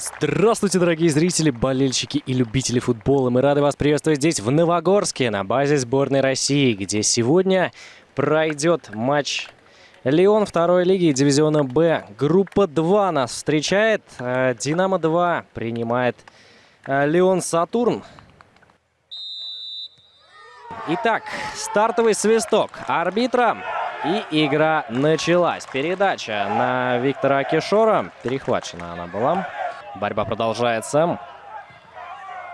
Здравствуйте, дорогие зрители, болельщики и любители футбола. Мы рады вас приветствовать здесь, в Новогорске, на базе сборной России, где сегодня пройдет матч Леон второй лиги дивизиона Б. Группа 2 нас встречает. Э, Динамо-2 принимает э, Леон Сатурн. Итак, стартовый свисток арбитра. И игра началась. Передача на Виктора Акишора. Перехвачена она была. Борьба продолжается.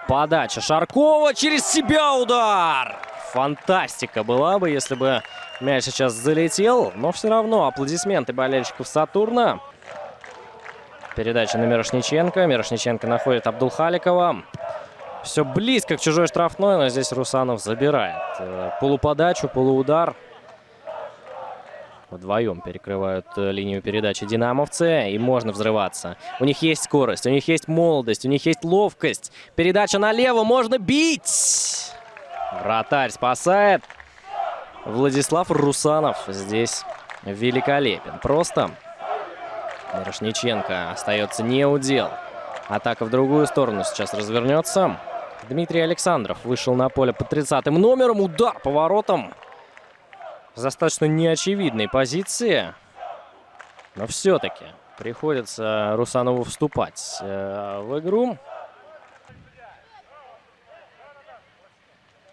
Подача Шаркова через себя удар. Фантастика была бы, если бы мяч сейчас залетел. Но все равно аплодисменты болельщиков Сатурна. Передача на Мирошниченко. Мирошниченко находит Абдулхаликова. Все близко к чужой штрафной, но здесь Русанов забирает. Э, полуподачу, полуудар. Вдвоем перекрывают э, линию передачи динамовцы. И можно взрываться. У них есть скорость, у них есть молодость, у них есть ловкость. Передача налево, можно бить! Вратарь спасает. Владислав Русанов здесь великолепен. Просто Мирошниченко остается не удел. Атака в другую сторону сейчас развернется. Дмитрий Александров вышел на поле под 30 номером. Удар поворотом в достаточно неочевидной позиции. Но все-таки приходится Русанову вступать э, в игру.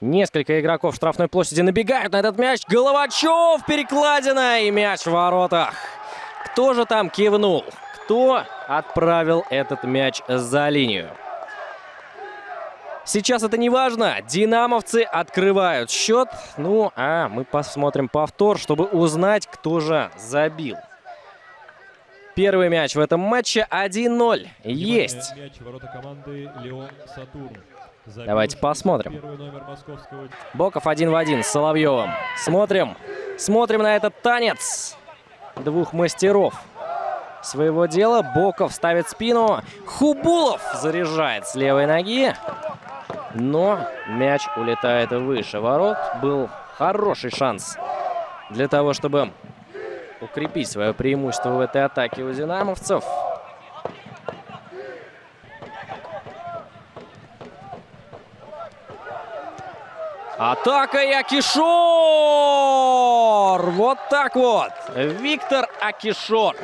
Несколько игроков штрафной площади набегают на этот мяч. Головачев, перекладина и мяч в воротах. Кто же там кивнул? Кто отправил этот мяч за линию? Сейчас это не важно. Динамовцы открывают счет. Ну, а мы посмотрим повтор, чтобы узнать, кто же забил. Первый мяч в этом матче 1-0. Есть. Мяч ворота команды Леон Сатурн. Давайте посмотрим. Боков один в один с Соловьевым. Смотрим. Смотрим на этот танец двух мастеров своего дела. Боков ставит спину. Хубулов заряжает с левой ноги. Но мяч улетает выше ворот. Был хороший шанс для того, чтобы укрепить свое преимущество в этой атаке у динамовцев. Атака Акишор! Вот так вот. Виктор Акишор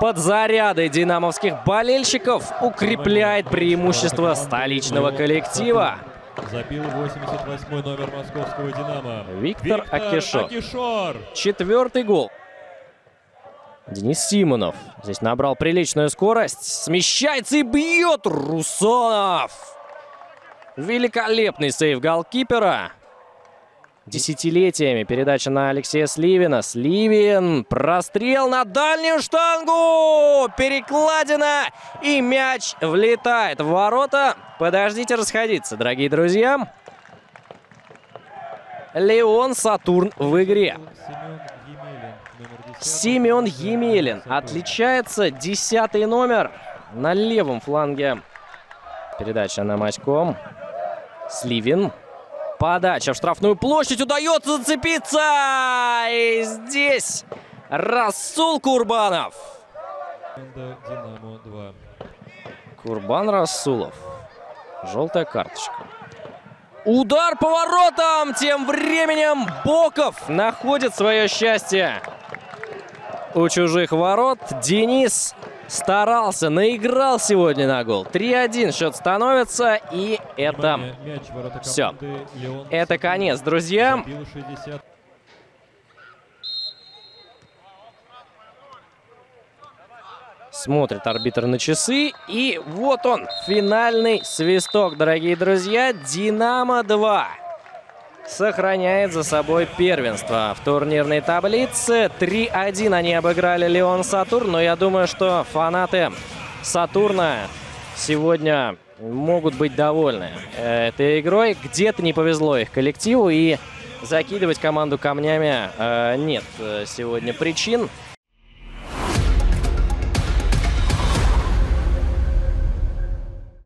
под заряды динамовских болельщиков укрепляет преимущество столичного коллектива. Забил 88 номер московского «Динамо». Виктор, Виктор Акишор. Акишор. Четвертый гол. Денис Симонов здесь набрал приличную скорость. Смещается и бьет Русонов. Великолепный сейв голкипера. Десятилетиями передача на Алексея Сливина. Сливин. Прострел на дальнюю штангу. Перекладина. И мяч влетает в ворота. Подождите расходиться, дорогие друзья. Леон Сатурн в игре. Семен Емелин. Отличается десятый номер на левом фланге. Передача на Матьком. Сливин. Подача в штрафную площадь. Удается зацепиться. И здесь Расул Курбанов. Курбан Расулов. Желтая карточка. Удар поворотом. Тем временем Боков находит свое счастье. У чужих ворот Денис старался, наиграл сегодня на гол. 3-1 счет становится, и это все. Это конец, друзья. Смотрит арбитр на часы. И вот он, финальный свисток, дорогие друзья. «Динамо-2» сохраняет за собой первенство в турнирной таблице. 3-1 они обыграли Леон Сатурн, но я думаю, что фанаты Сатурна сегодня могут быть довольны этой игрой. Где-то не повезло их коллективу, и закидывать команду камнями э, нет сегодня причин.